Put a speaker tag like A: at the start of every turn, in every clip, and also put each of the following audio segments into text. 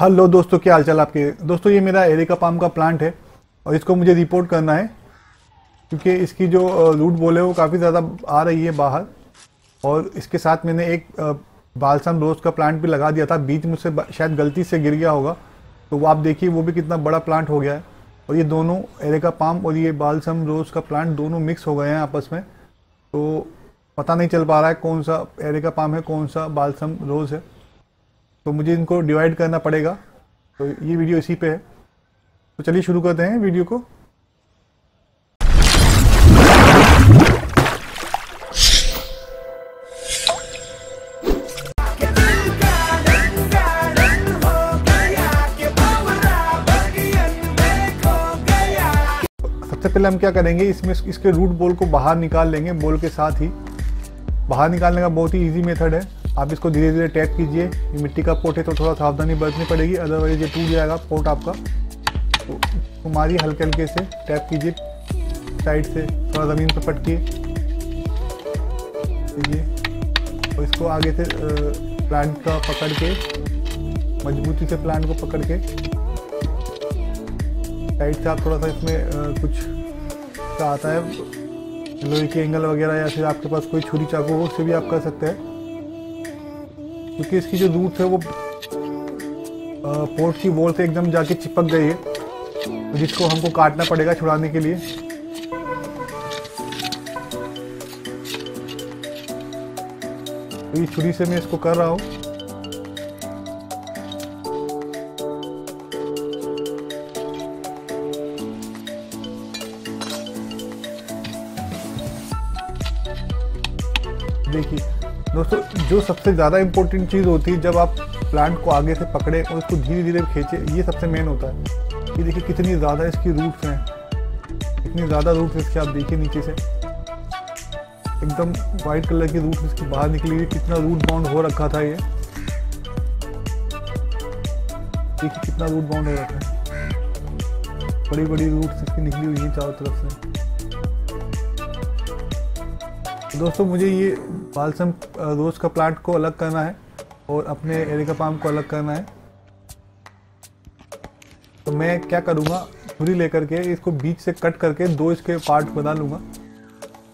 A: Hello दोस्तों, क्या हालचाल आपके? दोस्तों, ये मेरा एरिका पाम का प्लांट है और इसको मुझे रिपोर्ट करना है क्योंकि इसकी जो रूट बॉल है वो काफ़ी ज़्यादा आ रही है बाहर और इसके साथ मैंने एक बालसम रोज़ का प्लांट भी लगा दिया था। बीच मुझसे शायद गलती से गिर गया होगा। तो वो आप देखिए, वो भी कितना बड़ा प्लांट हो गया है और ये दोनों एरेका पाम और ये बालसम रोज़ का प्लांट दोनों मिक्स हो गए हैं आपस में। तो पता नहीं चल पा रहा है कौन सा एरेका पाम है, कौन सा बालसम रोज़ है। तो मुझे इनको डिवाइड करना पड़ेगा। तो ये वीडियो इसी पे है। तो चलिए शुरू करते हैं वीडियो को। सबसे पहले हम क्या करेंगे, इसमें इसके रूट बोल को बाहर निकाल लेंगे बोल के साथ ही। बाहर निकालने का बहुत ही इजी मेथड है। आप इसको धीरे धीरे टैप कीजिए। ये मिट्टी का पोट है तो थोड़ा सावधानी बरतनी पड़ेगी अदरवाइज़ ये टूट जाएगा पोट आपका। तो, तो मारिए हल्के हल्के से टैप कीजिए साइड से थोड़ा ज़मीन पर पटकिए। और इसको आगे से प्लांट का पकड़ के मजबूती से प्लांट को पकड़ के साइड से आप थोड़ा सा इसमें कुछ आता है लोहे के एंगल वगैरह या फिर आपके पास कोई छुरी चाकू हो उससे भी आप कर सकते हैं। क्योंकि इसकी जो रूट है वो पोर्ट की वॉल से एकदम जाके चिपक गई है तो जिसको हमको काटना पड़ेगा छुड़ाने के लिए। तो छुरी से मैं इसको कर रहा हूँ। देखिए दोस्तों, जो सबसे ज़्यादा इम्पोर्टेंट चीज़ होती है जब आप प्लांट को आगे से पकड़े और उसको धीरे धीरे खींचे, ये सबसे मेन होता है। ये देखिए कितनी ज़्यादा इसकी रूट्स हैं। इतनी ज़्यादा रूट्स इसके आप देखिए नीचे से। एकदम वाइट कलर की रूट्स इसकी बाहर निकली हुई, कितना रूट बाउंड हो रखा था ये। देखिए कितना रूट बाउंड हो रखा है। बड़ी बड़ी रूट्स इसकी निकली हुई है चारों तरफ़ से। दोस्तों, मुझे ये बालसम रोज़ का प्लांट को अलग करना है और अपने एरिका पाम को अलग करना है। तो मैं क्या करूँगा छुरी लेकर के इसको बीच से कट करके दो इसके पार्ट बना लूँगा।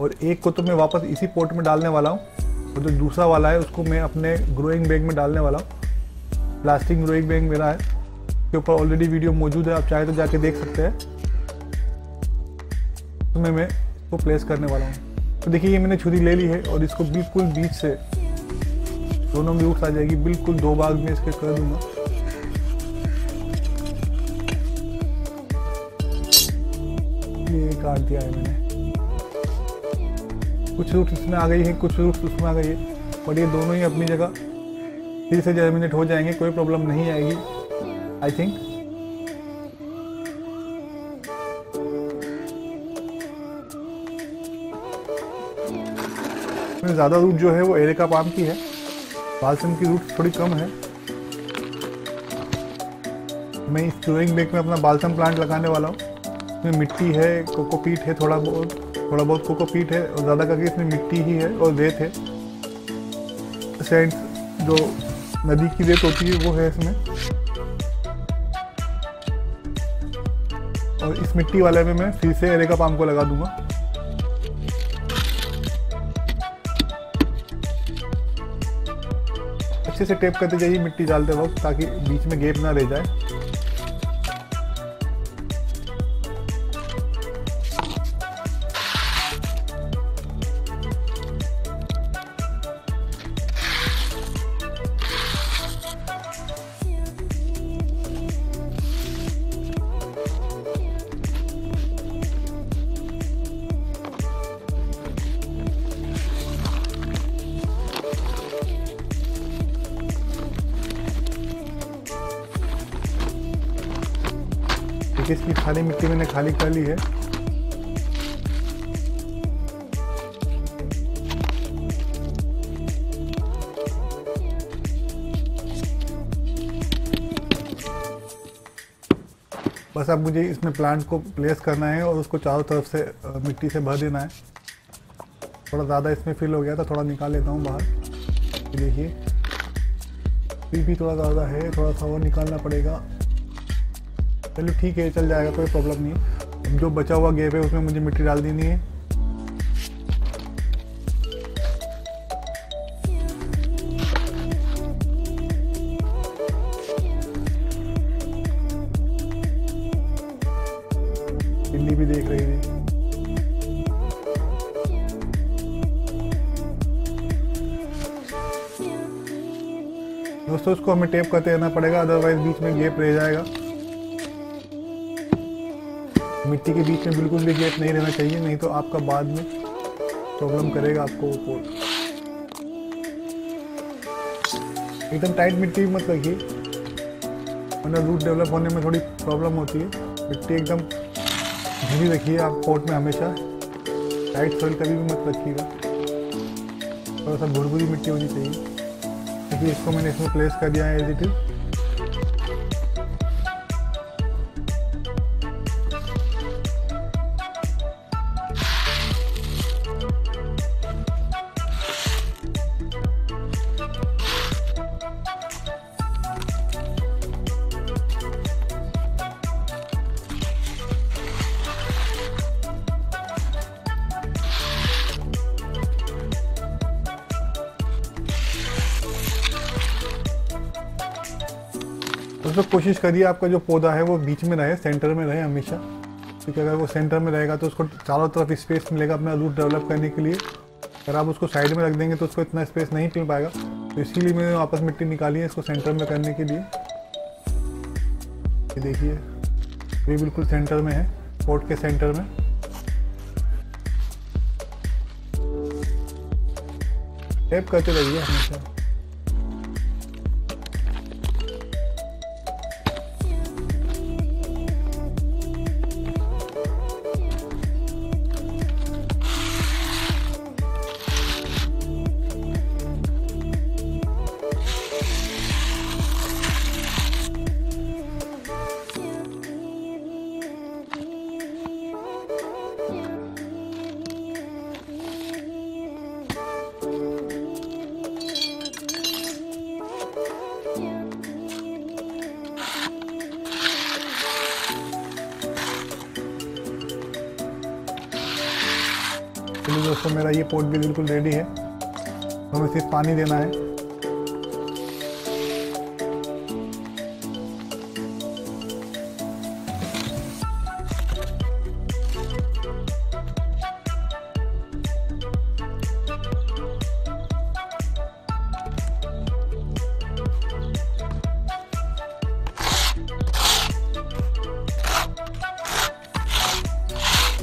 A: और एक को तो मैं वापस इसी पोर्ट में डालने वाला हूँ और जो दूसरा वाला है, उसको मैं अपने ग्रोइंग बैग में डालने वाला हूँ। प्लास्टिक ग्रोइंग बैग मेरा है। उसके ऊपर ऑलरेडी वीडियो मौजूद है, आप चाहे तो जाके देख सकते हैं। तो मैं मैं इसको प्लेस करने वाला हूँ। तो देखिए, ये मैंने छुरी ले ली है और इसको बिल्कुल बीच से दोनों में आ जाएगी। बिल्कुल दो भाग में इसके कर दूँगा। ये काट दिया है मैंने। कुछ रूट इसमें आ गई है, कुछ रूट उसमें आ गई है। बट ये दोनों ही अपनी जगह। फिर से जर्मिनेट हो जाएँगे, कोई प्रॉब्लम नहीं आएगी आई थिंक इसमें ज़्यादा रूट जो है वो एरेका पाम की है। बालसम की रूट थोड़ी कम है। मैं इस ग्रोइंग बैग में अपना बालसम प्लांट लगाने वाला हूँ। इसमें मिट्टी है कोकोपीट है, थोड़ा बहुत थोड़ा बहुत कोकोपीट है, और ज़्यादा करके इसमें मिट्टी ही है और रेत है। सेंट जो नदी की रेत होती है, वो है इसमें। और इस मिट्टी वाले में मैं फिर से एरेका पाम को लगा दूँगा। अच्छे से टेप करते जाइए, मिट्टी डालते वक्त ताकि बीच में गेप ना रह जाए। इसकी सारी मिट्टी मैंने खाली कर ली है। बस अब मुझे इसमें प्लांट को प्लेस करना है और उसको चारों तरफ़ से मिट्टी से भर देना है। थोड़ा ज़्यादा इसमें फिल हो गया था, थोड़ा निकाल लेता हूँ बाहर। देखिए स्पीड भी थोड़ा ज़्यादा है, थोड़ा सा और निकालना पड़ेगा। चलो ठीक है, चल जाएगा, कोई प्रॉब्लम नहीं। जो बचा हुआ गैप है, उसमें मुझे मिट्टी डाल देनी है। बिल्ली भी देख रही थी। दोस्तों, इसको हमें टेप करते रहना पड़ेगा अदरवाइज़ बीच में गैप रह जाएगा। मिट्टी के बीच में बिल्कुल भी गैप नहीं रहना चाहिए, नहीं तो आपका बाद में प्रॉब्लम करेगा आपको वो पोल एकदम टाइट मिट्टी मत रखिए। वरना रूट डेवलप होने में थोड़ी प्रॉब्लम होती है। मिट्टी एकदम ढीली रखिए आप पोर्ट में हमेशा। टाइट सॉइल कभी भी मत रखिएगा। थोड़ा सा भुरभुरी मिट्टी होनी चाहिए। क्योंकि इसको मैंने इसमें प्लेस कर दिया है एज इट इज़ दोस्तों कोशिश करिए आपका जो पौधा है वो बीच में रहे सेंटर में रहे हमेशा। क्योंकि अगर वो सेंटर में रहेगा तो उसको चारों तरफ़ स्पेस मिलेगा अपना रूट डेवलप करने के लिए। अगर आप उसको साइड में रख देंगे तो उसको इतना स्पेस नहीं मिल पाएगा। तो इसीलिए मैंने वापस मिट्टी निकाली है इसको सेंटर में करने के लिए। ये देखिए, ये बिल्कुल सेंटर में है पोर्ट के सेंटर में। टेप करते रहिए हमेशा। चलिए दोस्तों मेरा ये पोट भी बिल्कुल रेडी है। हमें सिर्फ़ पानी देना है।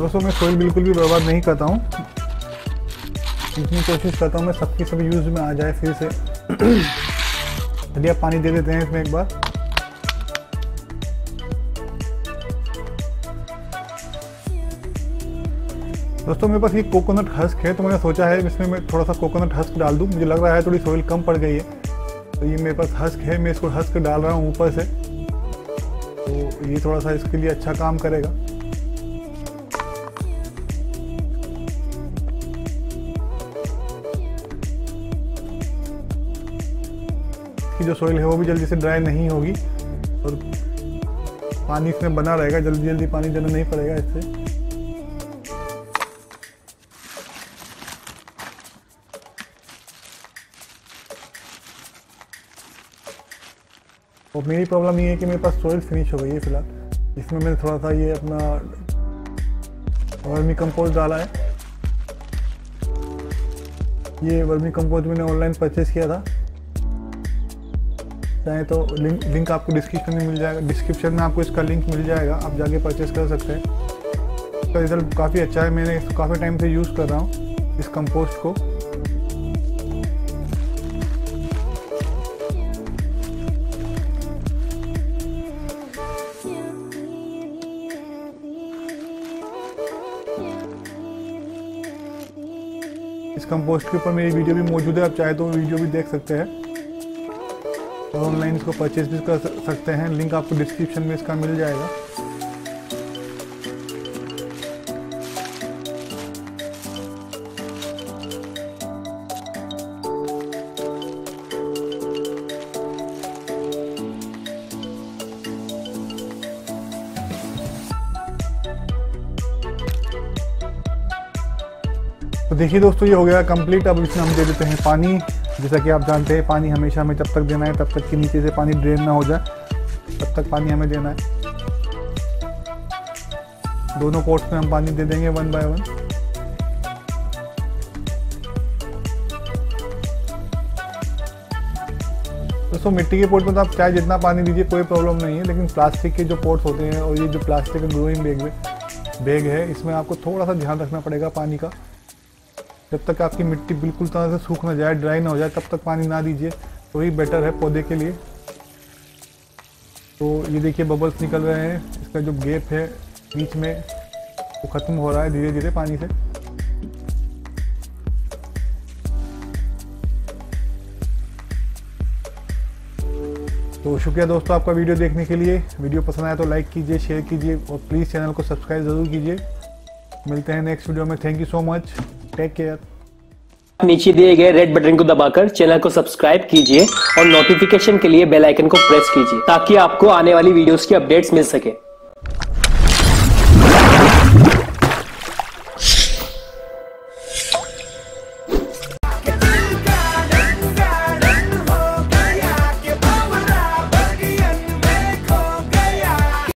A: दोस्तों, मैं सोइल बिल्कुल भी बर्बाद नहीं करता हूँ। इतनी कोशिश करता हूँ, मैं सबकी सब यूज़ में आ जाए फिर से। चलिए पानी दे देते हैं इसमें एक बार। दोस्तों, मेरे पास ये कोकोनट हस्क है तो मैंने सोचा है इसमें मैं थोड़ा सा कोकोनट हस्क डाल दूँ। मुझे लग रहा है थोड़ी सोइल कम पड़ गई है। तो ये मेरे पास हस्क है, मैं इसको हस्क डाल रहा हूँ ऊपर से। तो ये थोड़ा सा इसके लिए अच्छा काम करेगा। की जो सोइल है वो भी जल्दी से ड्राई नहीं होगी और पानी इसमें बना रहेगा, जल्दी जल्दी पानी देना नहीं पड़ेगा इससे। और मेरी प्रॉब्लम ये है कि मेरे पास सोइल फिनिश हो गई है फ़िलहाल। इसमें मैंने थोड़ा सा ये अपना वर्मी कंपोस्ट डाला है। ये वर्मी कंपोस्ट मैंने ऑनलाइन परचेज किया था। चाहे तो लिंक लिंक आपको डिस्क्रिप्शन में मिल जाएगा। डिस्क्रिप्शन में आपको इसका लिंक मिल जाएगा, आप जाके परचेस कर सकते हैं। इसका रिज़ल्ट काफ़ी अच्छा है, मैंने काफ़ी टाइम से यूज़ कर रहा हूँ, इस कंपोस्ट को। इस कंपोस्ट के ऊपर मेरी वीडियो भी मौजूद है, आप चाहे तो वीडियो भी देख सकते हैं। तो ऑनलाइन इसको परचेज भी कर सकते हैं। लिंक आपको डिस्क्रिप्शन में इसका मिल जाएगा। तो देखिए दोस्तों, ये हो गया कंप्लीट अब इसमें हम दे देते हैं पानी। जैसा कि आप जानते हैं, पानी हमेशा हमें जब तक देना है, तब तक कि नीचे से पानी ड्रेन ना हो जाए। तब तक पानी हमें देना है। दोनों पोर्ट्स में हम पानी दे देंगे वन बाय वन। दोस्तों, मिट्टी के पोर्ट में तो आप चाहे जितना पानी दीजिए, कोई प्रॉब्लम नहीं है, लेकिन प्लास्टिक के जो पोर्ट्स होते हैं और ये जो प्लास्टिक ग्रोइंग बैग बैग है, इसमें आपको थोड़ा सा ध्यान रखना पड़ेगा पानी का। जब तक आपकी मिट्टी बिल्कुल तरह से सूख ना जाए ड्राई ना हो जाए, तब तक पानी ना दीजिए। तो ही बेटर है पौधे के लिए। तो ये देखिए बबल्स निकल रहे हैं। इसका जो गेप है बीच में, वो ख़त्म हो रहा है धीरे धीरे पानी से। तो शुक्रिया दोस्तों आपका वीडियो देखने के लिए। वीडियो पसंद आया तो लाइक कीजिए शेयर कीजिए और प्लीज़ चैनल को सब्सक्राइब ज़रूर कीजिए। मिलते हैं नेक्स्ट वीडियो में। Thank you so much take care
B: नीचे दिए गए रेड बटन को दबाकर चैनल को सब्सक्राइब कीजिए और नोटिफिकेशन के लिए बेल आइकन को प्रेस कीजिए ताकि आपको आने वाली वीडियोस की अपडेट्स मिल सके।